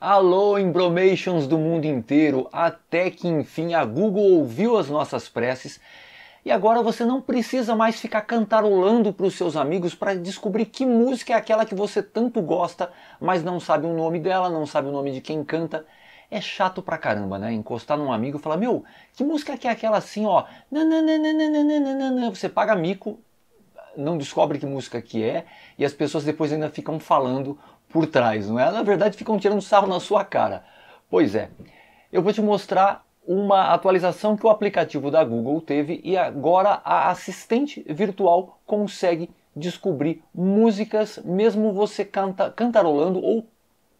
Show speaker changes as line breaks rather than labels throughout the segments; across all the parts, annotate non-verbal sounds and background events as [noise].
Alô, Embromations do mundo inteiro! Até que enfim a Google ouviu as nossas preces e agora você não precisa mais ficar cantarolando para os seus amigos para descobrir que música é aquela que você tanto gosta, mas não sabe o nome dela, não sabe o nome de quem canta. É chato pra caramba, né? Encostar num amigo e falar: Meu, que música que é aquela assim, ó? Você paga mico, não descobre que música que é, e as pessoas depois ainda ficam falando por trás, não é? Na verdade, ficam tirando sarro na sua cara. Pois é, eu vou te mostrar uma atualização que o aplicativo da Google teve e agora a assistente virtual consegue descobrir músicas mesmo você canta, cantarolando ou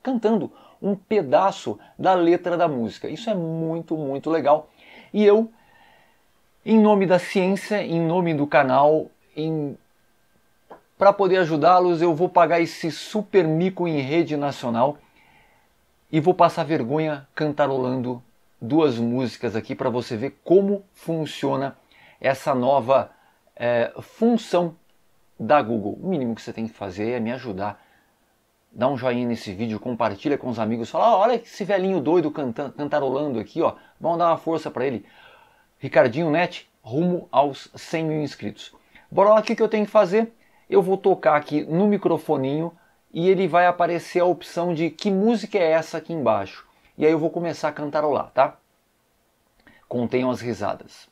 cantando um pedaço da letra da música. Isso é muito, muito legal. E eu, em nome da ciência, em nome do canal, em para poder ajudá-los, eu vou pagar esse super mico em rede nacional e vou passar vergonha cantarolando duas músicas aqui para você ver como funciona essa nova é, função da Google. O mínimo que você tem que fazer é me ajudar. Dá um joinha nesse vídeo, compartilha com os amigos, fala, olha esse velhinho doido canta, cantarolando aqui, ó. Vamos dar uma força para ele. Ricardinho Net, rumo aos 100 mil inscritos. Bora lá, o que, que eu tenho que fazer? Eu vou tocar aqui no microfoninho e ele vai aparecer a opção de que música é essa aqui embaixo. E aí eu vou começar a cantarolar, tá? Contenham as risadas.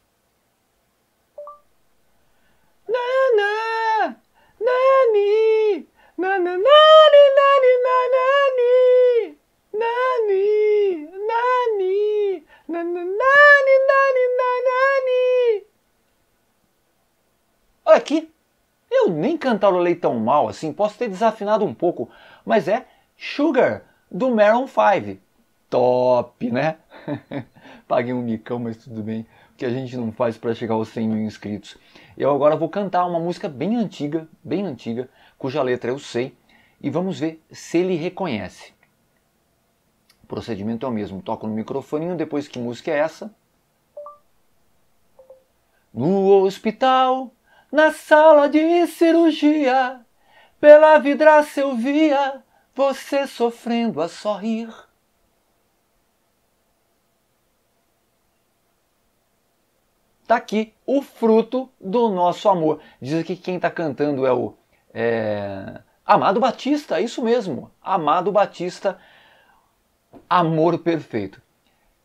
Nana, nani, nana, nani, nani, nani, nani, nani, nani, nani, nani. Olha aqui, eu nem cantarolei tão mal assim, posso ter desafinado um pouco, mas é Sugar do Maroon 5. Top, né? [laughs] Paguei um micão, mas tudo bem. O que a gente não faz para chegar aos 100 mil inscritos. Eu agora vou cantar uma música bem antiga, bem antiga, cuja letra eu sei, e vamos ver se ele reconhece. O procedimento é o mesmo. Toco no microfoninho, depois que música é essa? No hospital na sala de cirurgia, pela vidraça eu via você sofrendo a sorrir. Tá aqui o fruto do nosso amor. Diz que quem está cantando é o é, Amado Batista, isso mesmo, Amado Batista, Amor Perfeito.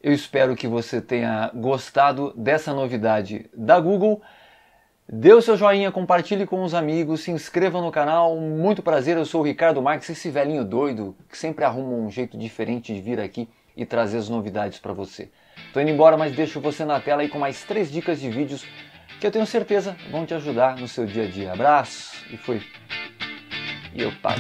Eu espero que você tenha gostado dessa novidade da Google. Dê o seu joinha, compartilhe com os amigos, se inscreva no canal. Muito prazer, eu sou o Ricardo Marques, esse velhinho doido que sempre arruma um jeito diferente de vir aqui e trazer as novidades para você. Tô indo embora, mas deixo você na tela aí com mais três dicas de vídeos que eu tenho certeza vão te ajudar no seu dia a dia. Abraço e fui. E eu pago.